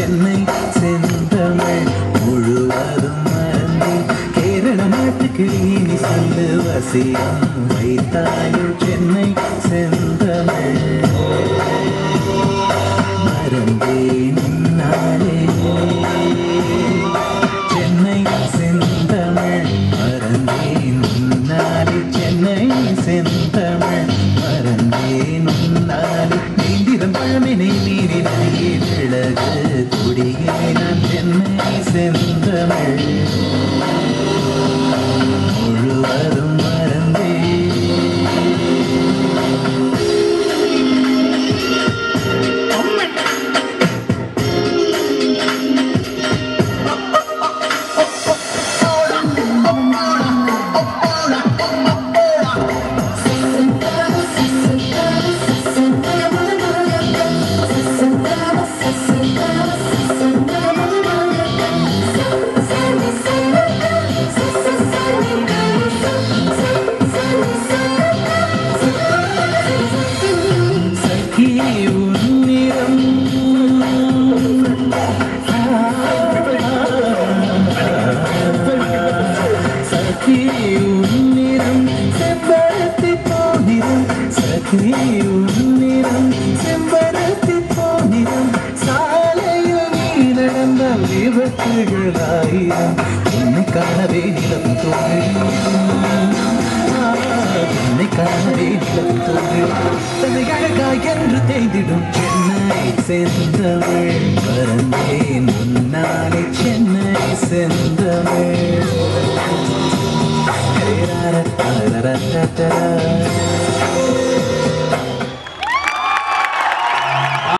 என்னை செந்தமிழ் முழுவதும் மறந்து கேரள நாட்டுக்கு இனி சொல்லு வசியம் வைத்தாயோ சென்னை செந்தமிழ் மறந்தேன் நாளே சென்னை செந்தமிழ் மறந்தேன் சென்னை செந்தமிழ் Come not. ഉന്നിരം ചെമ്പരത്തി പോനിരം സഖി ഉന്നിരം ചെമ്പരത്തി പോനിരം സാലയിൽ നീ നടന്ന വിപത്തുകളായിരം എന്നെ കാണവേ നിലം തോന്നി என்னை காணவே நிலம் தோன்று தன்னை அழகாய் என்று தேய்ந்திடும் சென்னை செந்தமிழ் பறந்தேன் முன்னாலே சென்னை செந்தமிழ் da da da da